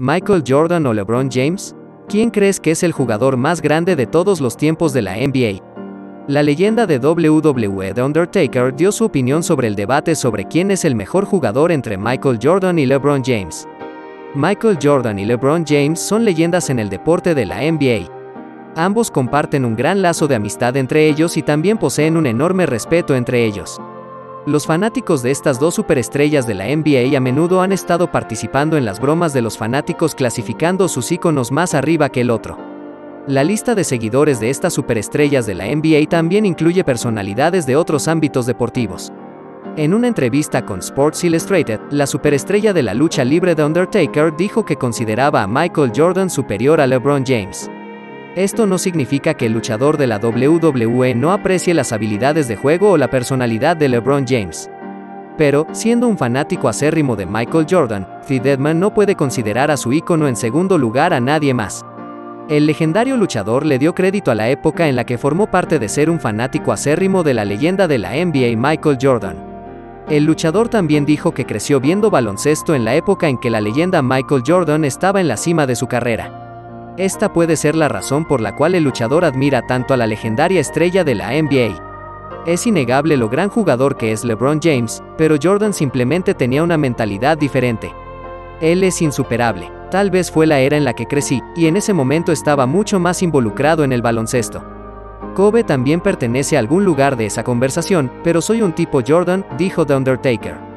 ¿Michael Jordan o LeBron James? ¿Quién crees que es el jugador más grande de todos los tiempos de la NBA? La leyenda de WWE The Undertaker dio su opinión sobre el debate sobre quién es el mejor jugador entre Michael Jordan y LeBron James. Michael Jordan y LeBron James son leyendas en el deporte de la NBA. Ambos comparten un gran lazo de amistad entre ellos y también poseen un enorme respeto entre ellos. Los fanáticos de estas dos superestrellas de la NBA a menudo han estado participando en las bromas de los fanáticos clasificando sus íconos más arriba que el otro. La lista de seguidores de estas superestrellas de la NBA también incluye personalidades de otros ámbitos deportivos. En una entrevista con Sports Illustrated, la superestrella de la lucha libre de Undertaker dijo que consideraba a Michael Jordan superior a LeBron James. Esto no significa que el luchador de la WWE no aprecie las habilidades de juego o la personalidad de LeBron James. Pero, siendo un fanático acérrimo de Michael Jordan, Sid Edman no puede considerar a su ícono en segundo lugar a nadie más. El legendario luchador le dio crédito a la época en la que formó parte de ser un fanático acérrimo de la leyenda de la NBA Michael Jordan. El luchador también dijo que creció viendo baloncesto en la época en que la leyenda Michael Jordan estaba en la cima de su carrera. Esta puede ser la razón por la cual el luchador admira tanto a la legendaria estrella de la NBA. Es innegable lo gran jugador que es LeBron James, pero Jordan simplemente tenía una mentalidad diferente. Él es insuperable. Tal vez fue la era en la que crecí, y en ese momento estaba mucho más involucrado en el baloncesto. Kobe también pertenece a algún lugar de esa conversación, pero soy un tipo Jordan, dijo The Undertaker.